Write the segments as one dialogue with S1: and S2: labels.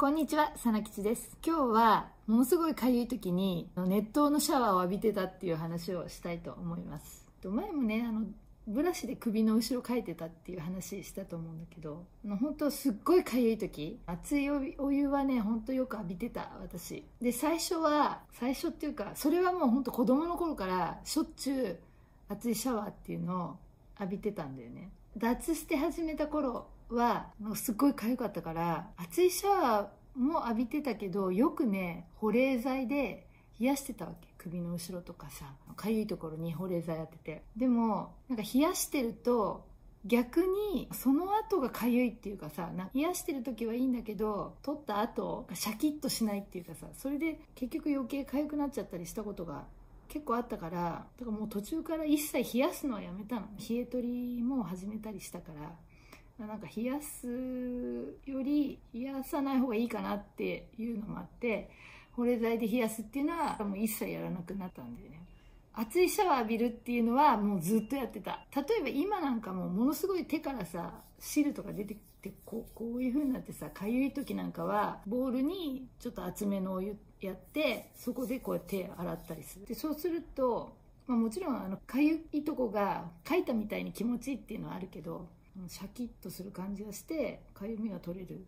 S1: こんにちは、さなきちです。今日は、ものすごいかゆい時に、熱湯のシャワーを浴びてたっていう話をしたいと思います。前もね、あの、ブラシで首の後ろかいてたっていう話したと思うんだけど、本当すっごいかゆい時、熱いお湯はね、本当よく浴びてた、私。で、最初は、最初っていうか、それはもう本当子供の頃からしょっちゅう熱いシャワーっていうのを浴びてたんだよね。脱して始めた頃はすっごい痒かったから熱いシャワーも浴びてたけどよくね保冷剤で冷やしてたわけ。首の後ろとかさ痒いところに保冷剤当てて。でもなんか冷やしてると逆にその後が痒いっていうかさ冷やしてる時はいいんだけど取った後シャキッとしないっていうかさそれで結局余計痒くなっちゃったりしたことが結構あったからだからもう途中から一切冷やすのはやめたの。冷え取りも始めたりしたから。なんか冷やすより冷やさない方がいいかなっていうのもあって保冷剤で冷やすっていうのはもう一切やらなくなったんだよね。熱いシャワー浴びるっていうのはもうずっとやってた。例えば今なんかもうものすごい手からさ汁とか出てきてこうこういう風になってさかゆい時なんかはボウルにちょっと厚めのお湯やってそこでこうやって洗ったりする。でそうすると、まあ、もちろんあのかゆいとこがかいたみたいに気持ちいいっていうのはあるけどシャキッとする感じがしてかゆみが取れる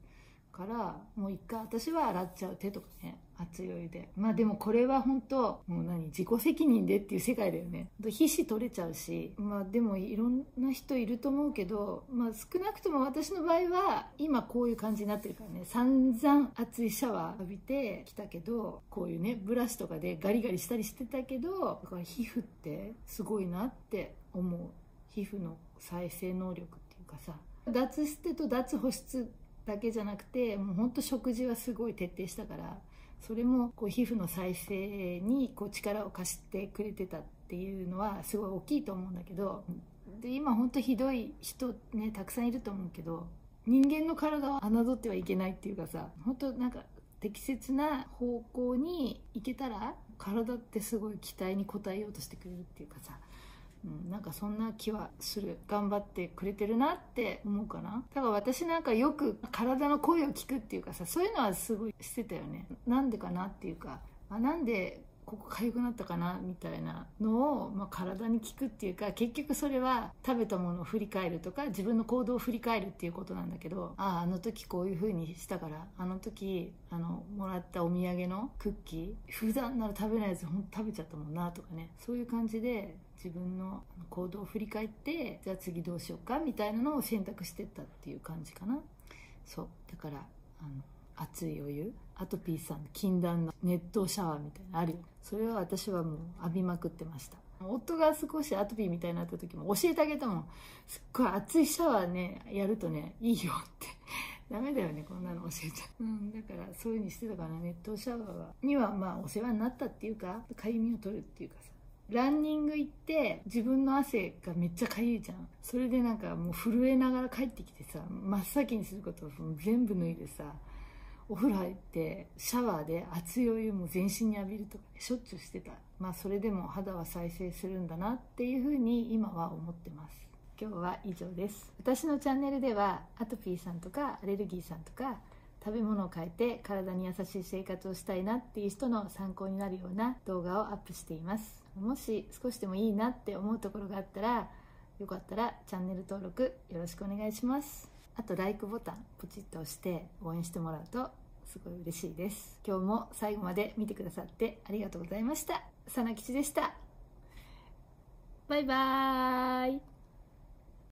S1: からもう一回私は洗っちゃう。手とかね熱いお湯で。まあでもこれは本当もう何自己責任でっていう世界だよね。皮脂取れちゃうしまあでもいろんな人いると思うけどまあ少なくとも私の場合は今こういう感じになってるからね。散々熱いシャワー浴びてきたけどこういうねブラシとかでガリガリしたりしてたけどだから皮膚ってすごいなって思う。皮膚の再生能力とかさ脱捨てと脱保湿だけじゃなくてもうほんと食事はすごい徹底したからそれもこう皮膚の再生にこう力を貸してくれてたっていうのはすごい大きいと思うんだけどで今ほんとひどい人ねたくさんいると思うけど人間の体を侮ってはいけないっていうかさ本当なんか適切な方向に行けたら体ってすごい期待に応えようとしてくれるっていうかさうん、なんかそんな気はする。頑張ってくれてるなって思うかな。だから私なんかよく体の声を聞くっていうかさそういうのはすごいしてたよね。なんでかなっていうか。あなんでここ痒くなったかなみたいなのを、まあ、体に効くっていうか結局それは食べたものを振り返るとか自分の行動を振り返るっていうことなんだけどあああの時こういう風にしたからあの時あのもらったお土産のクッキー普段なら食べないやつほんと食べちゃったもんなとかね。そういう感じで自分の行動を振り返ってじゃあ次どうしようかみたいなのを選択してったっていう感じかな。そう。だからあの熱いお湯。アトピーさん禁断の熱湯シャワーみたいなあるそれは私はもう浴びまくってました。夫が少しアトピーみたいになった時も教えてあげたもん。すっごい熱いシャワーねやるとねいいよって。ダメだよねこんなの教えちゃう、うん、だからそういう風にしてたから熱湯シャワーにはまあお世話になったっていうかかゆみを取るっていうかさ。ランニング行って自分の汗がめっちゃかゆいじゃん。それでなんかもう震えながら帰ってきてさ真っ先にすることを全部脱いでさお風呂入ってシャワーで熱いお湯も全身に浴びるとかしょっちゅうしてた。まあそれでも肌は再生するんだなっていうふうに今は思ってます。今日は以上です。私のチャンネルではアトピーさんとかアレルギーさんとか食べ物を変えて体に優しい生活をしたいなっていう人の参考になるような動画をアップしています。もし少しでもいいなって思うところがあったらよかったらチャンネル登録よろしくお願いします。あと LIKE ボタンポチッと押して応援してもらうとすごい嬉しいです。今日も最後まで見てくださってありがとうございました。さなきちでした。バイバーイ。